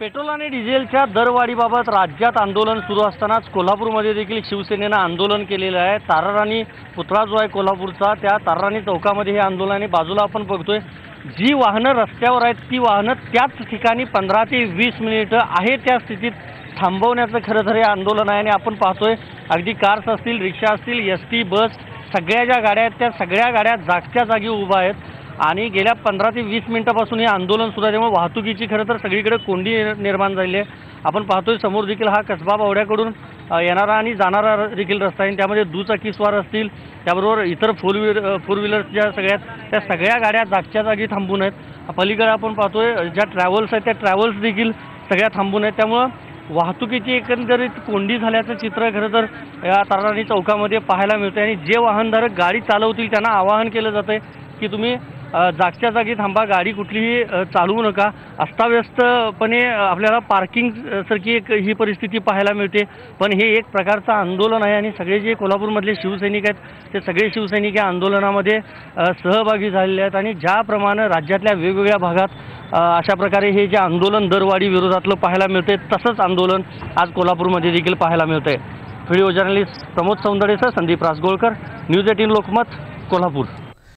Petrol आणि डिझेलच्या दरवाढीबाबत राज्यात आंदोलन सुरू असतानाच कोल्हापूरमध्ये देखील शिवसेनेनं आंदोलन केलेलं आहे. ताराराणी पुतळा जो आहे कोल्हापूरचा. त्या ताराराणी चौकामध्ये हे आंदोलन आणि बाजूला आपण बघतोय जी वाहनं रस्त्यावर आहेत ती वाहनं त्याच ठिकाणी पंधरा ते वीस मिनिटं आहे त्या स्थितीत थांबवण्याचं खरं तर हे आंदोलन आहे. आणि आपण पाहतोय अगदी कार्स असतील रिक्षा असतील एस टी बस सगळ्या ज्या गाड्या आहेत त्या सगळ्या गाड्या जागच्या जागी उभ्या आहेत. आणि गेल्या पंधरा ते वीस मिनिटापासून हे आंदोलन सुरू आहे. त्यामुळे वाहतुकीची खरं तर सगळीकडे कोंडी निर्माण झालेली आहे. आपण पाहतोय समोर देखील हा कसबा बावड्याकडून येणारा आणि जाणारा देखील रस्ता आहे. आणि त्यामध्ये दुचाकीस्वार असतील त्याबरोबर इतर फोर व्हीलर फोर व्हीलर्स ज्या सगळ्या आहेत त्या सगळ्या गाड्या जागच्या जागी थांबून आहेत. पलीकडे आपण पाहतोय ज्या ट्रॅव्हल्स आहेत त्या ट्रॅव्हल्स देखील सगळ्या थांबून आहेत. त्यामुळं वाहतुकीची एकंदरीत कोंडी झाल्याचं चित्र खरं तर या ताराणी चौकामध्ये पाहायला मिळतं आणि जे वाहनधारक गाडी चालवतील त्यांना आवाहन केलं जातं आहे की तुम्ही जागच्या जागी थांबा गाडी कुठलीही चालवू नका. अस्ताव्यस्तपणे आपल्याला पार्किंग सारखी एक ही परिस्थिती पाहायला मिळते. पण हे एक प्रकारचं आंदोलन आहे आणि सगळे जे कोल्हापूरमधले शिवसैनिक आहेत ते सगळे शिवसैनिक या आंदोलनामध्ये सहभागी झालेले आहेत. आणि ज्याप्रमाणे राज्यातल्या वेगवेगळ्या भागात अशा प्रकारे हे जे आंदोलन दरवाढी विरोधातलं पाहायला मिळते तसंच आंदोलन आज कोल्हापूरमध्ये देखील पाहायला मिळतंय. व्हिडिओ जर्नलिस्ट प्रमोद सौंदडेसह संदीप रासगोळकर न्यूज एटीन लोकमत कोल्हापूर.